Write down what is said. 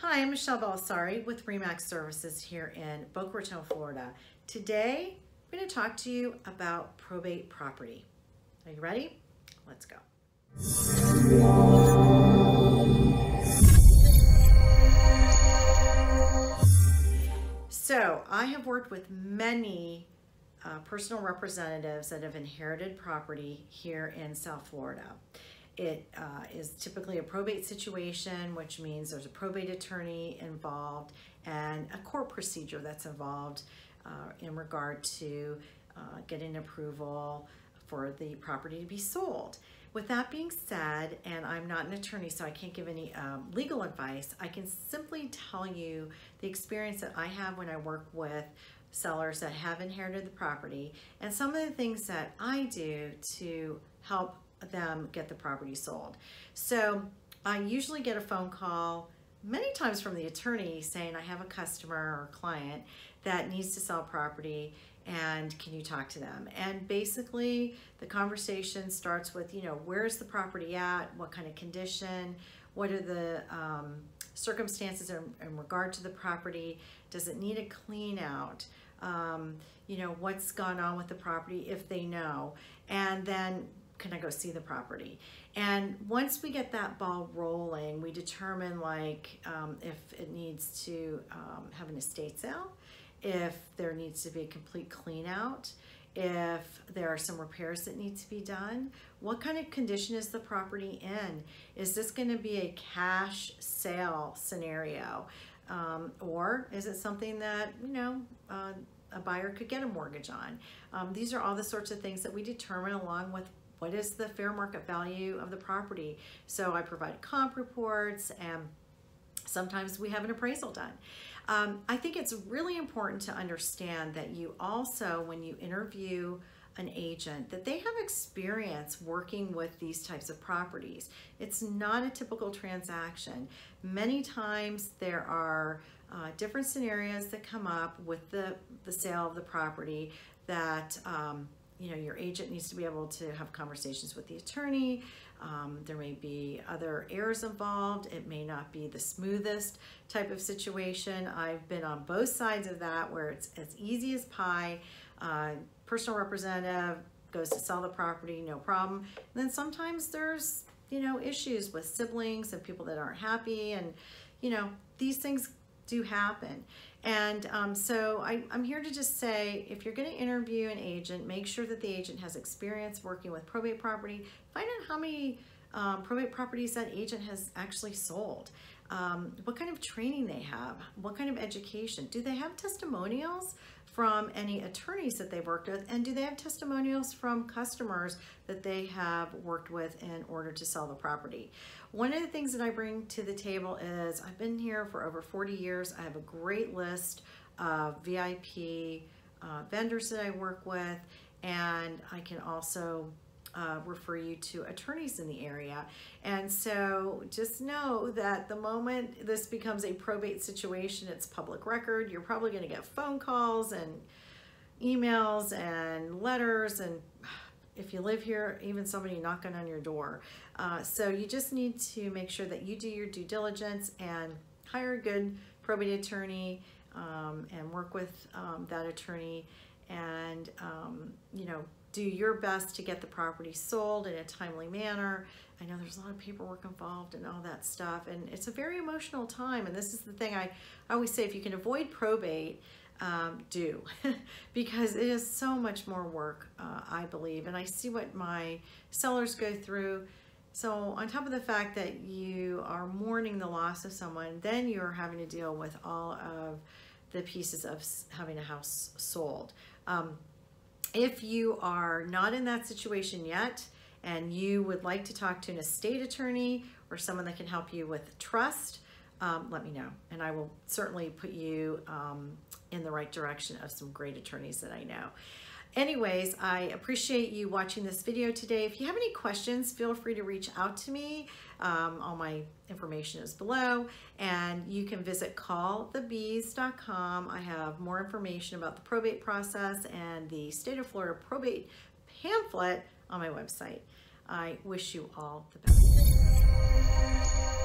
Hi, I'm Michelle Belisari with Remax Services here in Boca Raton, Florida. Today, I'm going to talk to you about probate property. Are you ready? Let's go. So, I have worked with many uh, personal representatives that have inherited property here in South Florida. It uh, is typically a probate situation, which means there's a probate attorney involved and a court procedure that's involved uh, in regard to uh, getting approval for the property to be sold. With that being said, and I'm not an attorney, so I can't give any um, legal advice, I can simply tell you the experience that I have when I work with sellers that have inherited the property and some of the things that I do to help them get the property sold. So I usually get a phone call many times from the attorney saying I have a customer or client that needs to sell property and can you talk to them? And basically the conversation starts with you know where's the property at? What kind of condition? What are the um, circumstances in, in, regard to the property? Does it need a clean out? Um, you know what's gone on with the property if they know? And then can I go see the property? And once we get that ball rolling, we determine like um, if it needs to um, have an estate sale, if there needs to be a complete clean out, if there are some repairs that need to be done, what kind of condition is the property in? Is this going to be a cash sale scenario? Um, or is it something that, you know, uh, a buyer could get a mortgage on? Um, these are all the sorts of things that we determine along with what is the fair market value of the property? So I provide comp reports and sometimes we have an appraisal done. Um, I think it's really important to understand that you also, when you interview an agent, that they have experience working with these types of properties. It's not a typical transaction. Many times there are uh, different scenarios that come up with the, the sale of the property that um, you know, your agent needs to be able to have conversations with the attorney. Um, there may be other errors involved. It may not be the smoothest type of situation. I've been on both sides of that where it's as easy as pie. Uh, personal representative goes to sell the property, no problem. And then sometimes there's, you know, issues with siblings and people that aren't happy and, you know, these things do happen. And um, so I, am here to just say, if you're gonna interview an agent, make sure that the agent has experience working with probate property. Find out how many um, probate properties that agent has actually sold. Um, what kind of training they have, what kind of education. Do they have testimonials from any attorneys that they've worked with? And do they have testimonials from customers that they have worked with in order to sell the property? One of the things that I bring to the table is I've been here for over 40 years. I have a great list of VIP uh, vendors that I work with, and I can also uh, refer you to attorneys in the area. And so just know that the moment this becomes a probate situation, it's public record. You're probably going to get phone calls and emails and letters and if you live here, even somebody knocking on your door. Uh, so you just need to make sure that you do your due diligence and hire a good probate attorney um, and work with um, that attorney and um, you know do your best to get the property sold in a timely manner. I know there's a lot of paperwork involved and all that stuff, and it's a very emotional time. And this is the thing I, I always say: if you can avoid probate, um, do, because it is so much more work, uh, I believe. And I see what my sellers go through. So on top of the fact that you are mourning the loss of someone, then you're having to deal with all of the pieces of having a house sold. Um, if you are not in that situation yet and you would like to talk to an estate attorney or someone that can help you with trust, um, let me know. And I will certainly put you um, in the right direction of some great attorneys that I know. Anyways, I appreciate you watching this video today. If you have any questions, feel free to reach out to me. Um, all my information is below and you can visit callthebees.com. I have more information about the probate process and the state of Florida probate pamphlet on my website. I wish you all the best.